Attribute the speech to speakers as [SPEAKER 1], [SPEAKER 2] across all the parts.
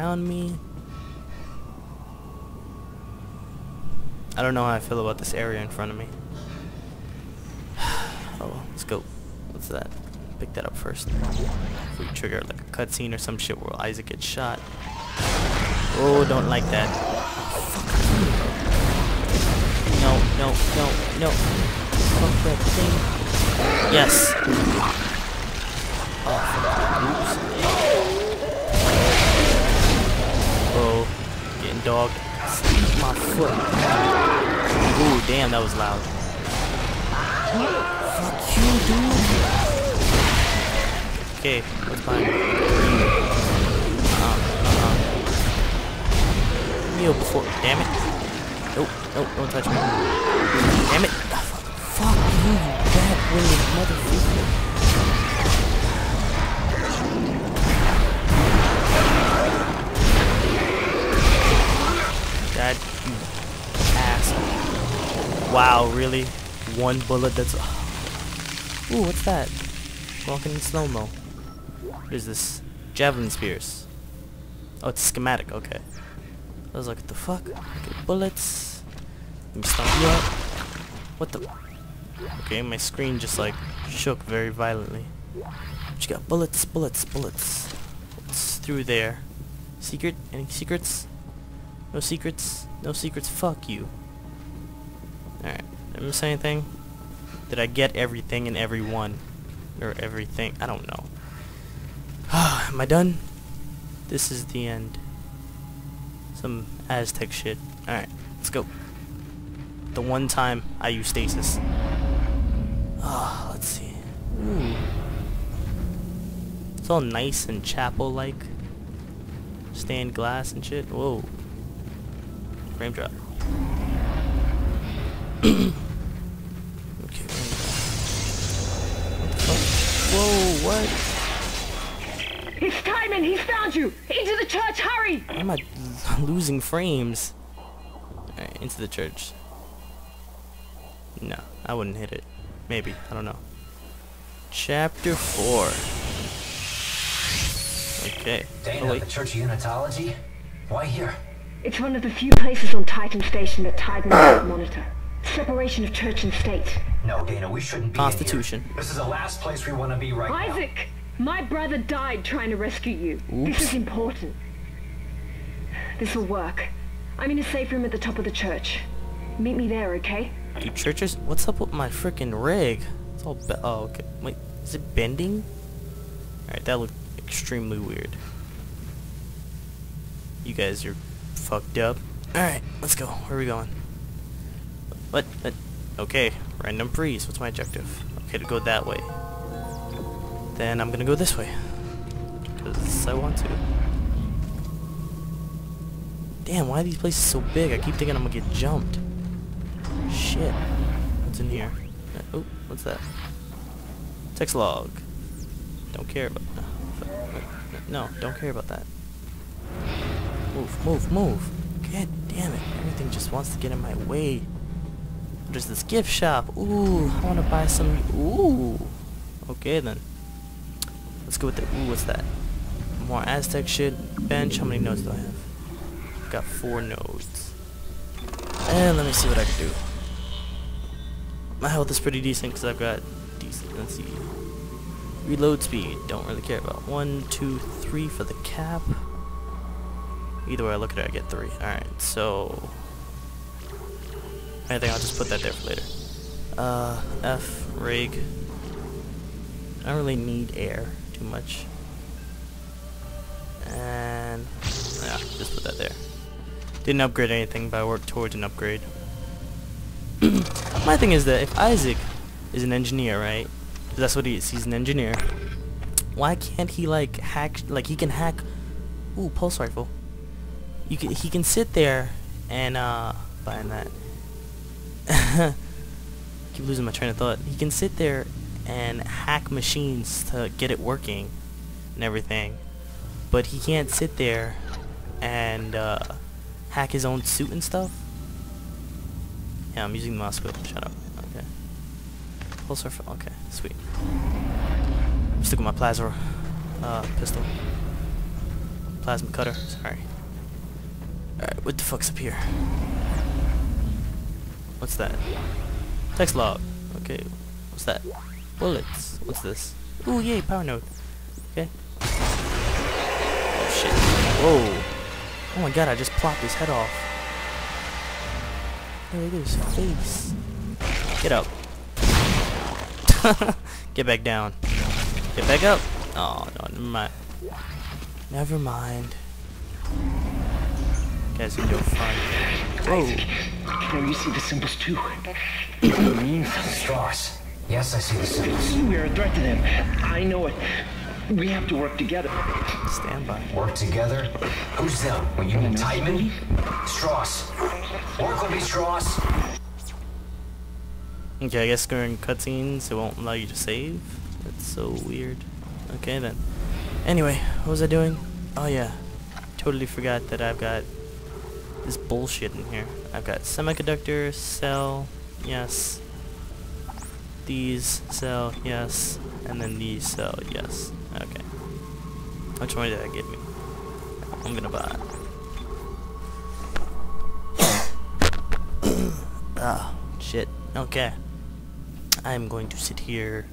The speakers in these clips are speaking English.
[SPEAKER 1] around me. I don't know how I feel about this area in front of me. oh, let's go. What's that? Pick that up first. If we trigger like a cutscene or some shit where Isaac gets shot. Oh, don't like that. No, no, no, no. Fuck that thing. Yes. Sneak my foot. Ooh, damn, that was loud. Fuck you, dude. Okay, what's behind me? Uh-huh, uh-huh. Before. Damn it. Nope, nope, don't touch me. Damn it. Fuck you, you bad-winged motherfucker. Wow, really? One bullet that's... Ooh, what's that? Walking in slow-mo. What is this? Javelin spears. Oh, it's schematic, okay. I was like, what the fuck? Okay, bullets. Let me stomp you up. What the? Okay, my screen just like shook very violently. But you got bullets, bullets, bullets. What's through there? Secret? Any secrets? No secrets? No secrets? Fuck you. Alright, did I miss anything? Did I get everything and everyone? Or everything? I don't know. Am I done? This is the end. Some Aztec shit. Alright, let's go. The one time I use stasis. Ah, let's see. Ooh. It's all nice and chapel-like. Stained glass and shit. Whoa. Frame drop. Okay, frame drop. What the fuck? Whoa, what?
[SPEAKER 2] It's Tiedemann! He's found you! Into the church, hurry!
[SPEAKER 1] Why am I losing frames? Alright, into the church. No, I wouldn't hit it. Maybe, I don't know. Chapter 4. Okay.
[SPEAKER 3] Daina,
[SPEAKER 1] Oh, wait.
[SPEAKER 3] the Church of Unitology? Why here?
[SPEAKER 2] It's one of the few places on Titan Station that Titan doesn't monitor. Separation of church and state.
[SPEAKER 3] No, Daina, we shouldn't be
[SPEAKER 1] Constitution.
[SPEAKER 3] This is the last place we want to be right now.
[SPEAKER 2] Isaac! My brother died trying to rescue you.
[SPEAKER 1] Oops.
[SPEAKER 2] This is important. This will work. I'm in a safe room at the top of the church. Meet me there, okay?
[SPEAKER 1] Do churches? What's up with my freaking rig? It's all be- oh, okay. Wait, is it bending? Alright, that looked extremely weird. You guys are fucked up. Alright, let's go. Where are we going? What? what? Okay, random freeze. What's my objective? Okay, to go that way. Then I'm gonna go this way. Because I want to. Damn, why are these places so big? I keep thinking I'm gonna get jumped. Shit. What's in here? Uh, oh, what's that? Text log. Don't care about. that. No, don't care about that. Move, move, move. God damn it. Everything just wants to get in my way. There's this gift shop. Ooh, I want to buy some. Ooh. Okay then. Let's go with the. Ooh, what's that? More Aztec shit. Bench. How many nodes do I have? Got four nodes. And let me see what I can do. My health is pretty decent because I've got decent. Let's see. Reload speed. Don't really care about. One, two, three for the cap. Either way I look at it, I get three. Alright, so... I think I'll just put that there for later. Uh, F, rig. I don't really need air too much. And... Yeah, just put that there. Didn't upgrade anything, but I worked towards an upgrade. My thing is that if Isaac is an engineer, right? That's what he is. He's an engineer. Why can't he like hack? Like he can hack. Ooh, pulse rifle. You can. He can sit there and uh, buying that. Keep losing my train of thought. He can sit there and hack machines to get it working and everything, but he can't sit there and uh, hack his own suit and stuff. Yeah, I'm using the mouse wheel. Shut up. Okay. Pulse rifle. Okay, sweet. I'm my plasma uh, pistol. plasma cutter. Sorry. Alright, what the fuck's up here? What's that? Text log. Okay. What's that? Bullets. What's this? Ooh, yay, power node. Okay. Oh, shit. Whoa. Oh my god, I just plopped his head off. Hey, look at his face. Get up. Get back down. Get back up. Oh, no, never mind. Never mind. Guys are doing fine. Whoa.
[SPEAKER 4] Can you see the symbols too? It means something.
[SPEAKER 3] Stross. Yes, I see the symbols.
[SPEAKER 4] We are a threat to them. I know it. We have to work together.
[SPEAKER 1] Stand by.
[SPEAKER 3] Work together? Who's them? When you mean Titan? Stross. Work with me, Stross.
[SPEAKER 1] Okay, I guess during cutscenes it won't allow you to save. That's so weird. Okay then. Anyway, what was I doing? Oh yeah. Totally forgot that I've got this bullshit in here. I've got semiconductor, cell, yes. These, cell, yes. And then these, cell, yes. Okay. Which one did that give me? I'm gonna buy ah, shit. Okay. I'm going to sit here.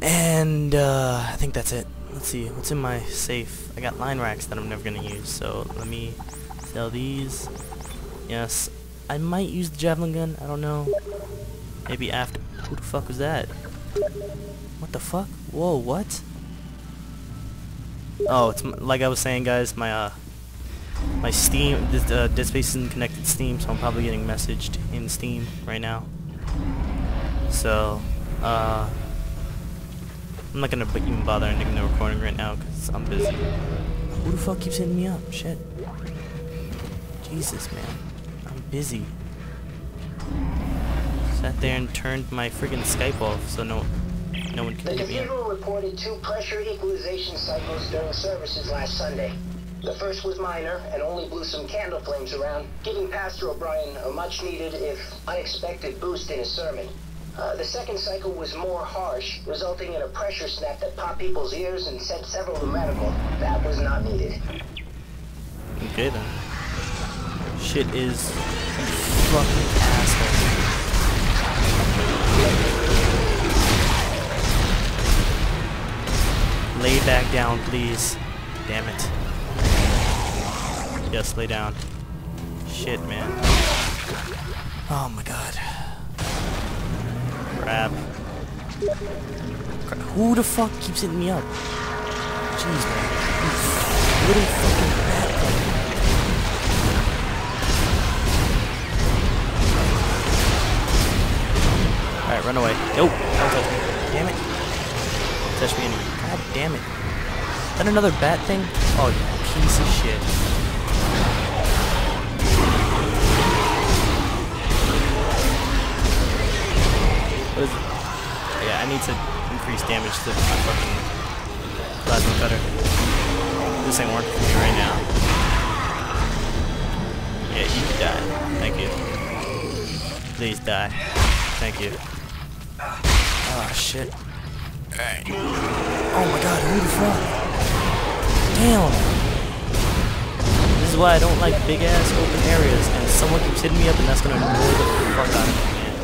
[SPEAKER 1] And, uh, I think that's it. Let's see, what's in my safe? I got line racks that I'm never gonna use, so let me sell these. Yes. I might use the javelin gun, I don't know. Maybe after. Who the fuck was that? What the fuck? Whoa, what? Oh, it's like I was saying, guys. My uh, my Steam, this uh, Dead Space isn't connected to Steam, so I'm probably getting messaged in Steam right now. So, uh, I'm not gonna even bother ending the recording right now because I'm busy. Who the fuck keeps hitting me up? Shit. Jesus, man. I'm busy. Sat there and turned my friggin' Skype off so no no one can
[SPEAKER 5] The
[SPEAKER 1] get me in.
[SPEAKER 5] reported two pressure equalization cycles during services last Sunday. The first was minor and only blew some candle flames around, giving Pastor O'Brien a much needed, if unexpected, boost in his sermon. Uh, the second cycle was more harsh, resulting in a pressure snap that popped people's ears and sent several to medical. That was not needed.
[SPEAKER 1] Okay then. Shit is fucking asshole. Lay back down, please. Damn it. Yes, lay down. Shit, man. Oh my god. Crap. Crap. Who the fuck keeps hitting me up? Jeez, man. Little fucking run away. Nope. Don't touch me. Damn it. Don't touch me anyway. God damn it. Is that another bat thing? Oh, piece of shit. What is it? Yeah, I need to increase damage to my fucking plasma cutter. This ain't working for me right now. Yeah, you die. Thank you. Please die. Thank you. Oh shit. Oh my god, who the fuck? Damn! This is why I don't like big ass open areas and someone keeps hitting me up and that's gonna annoy the fuck out of me, man.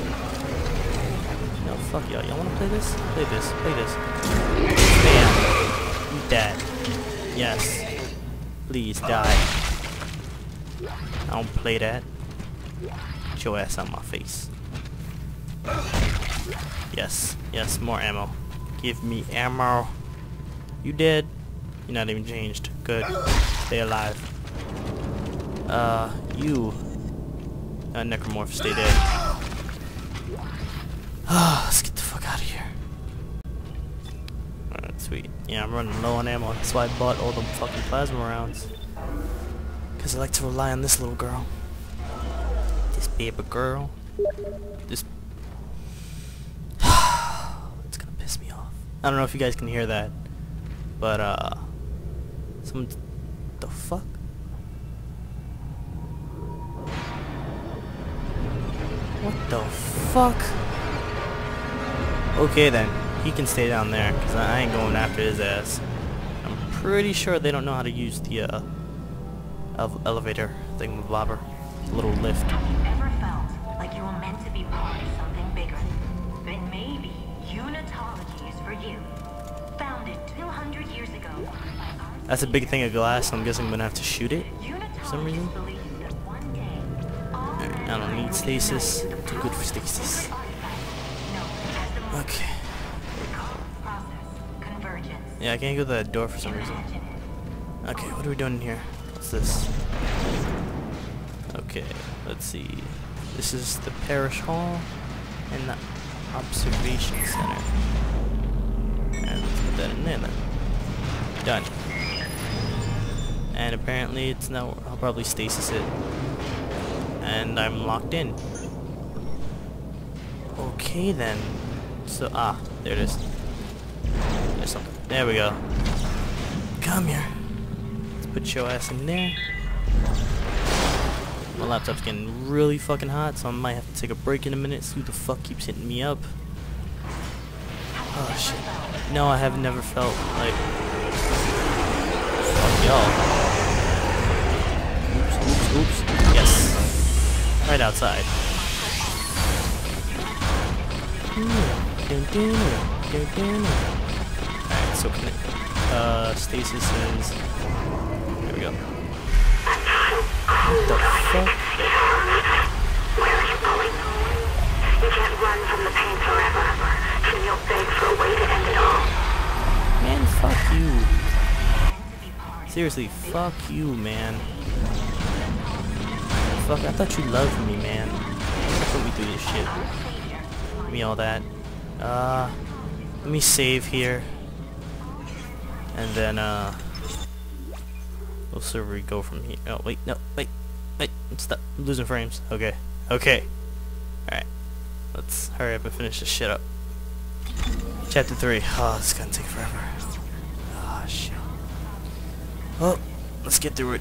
[SPEAKER 1] No, fuck y'all. Y'all wanna play this? Play this. Play this. Bam. Eat that. Yes. Please die. I don't play that. Get your ass on my face. Yes, yes, more ammo. Give me ammo. You dead? You're not even changed. Good. Stay alive. Uh, you. Uh, Necromorph, stay dead. Ah, let's get the fuck out of here. Alright, sweet. Yeah, I'm running low on ammo. That's why I bought all the fucking plasma rounds. Because I like to rely on this little girl. This baby girl. This it's gonna piss me off. I don't know if you guys can hear that, but uh, some what the fuck. What the fuck? Okay then, he can stay down there, cause I ain't going after his ass. I'm pretty sure they don't know how to use the uh, ele elevator thing, with blobber. Little lift.
[SPEAKER 6] Unitology is for. Founded 200 years ago
[SPEAKER 1] That's a big thing of glass, so I'm guessing I'm gonna have to shoot it.
[SPEAKER 6] for
[SPEAKER 1] some reason.
[SPEAKER 6] believe that one day all
[SPEAKER 1] Alright, I don't need stasis. Too good for stasis.
[SPEAKER 6] artifacts known as the Morph
[SPEAKER 1] Okay. Yeah, I can't go to that door for some reason. Okay, what are we doing in here? What's this? Okay, let's see. This is the parish hall and the observation center. And let's put that in there then. Done. And apparently it's now, I'll probably stasis it. And I'm locked in. Okay then. So, ah, there it is. There's something. There we go. Come here. Let's put your ass in there. My laptop's getting really fucking hot, so I might have to take a break in a minute. See who the fuck keeps hitting me up. Oh shit. No, I have never felt like. Fuck y'all. Oops, oops, oops. Yes. Right outside. Alright, so can it, uh, stasis is, there we go. What the fuck?
[SPEAKER 7] Where are you going? You can't run from the pain forever. And you'll beg for a way to end it all.
[SPEAKER 1] Man, fuck you. Seriously, fuck you, man. Fuck, I thought you loved me, man. Put me through this shit. Give me all that. Uh, let me save here. And then, uh, we'll we go from here. Oh, wait, no, wait, wait, stop. I'm losing frames. Okay, okay. Alright, let's hurry up and finish this shit up. Chapter 3. Oh, is gonna take forever. Well, let's get through it.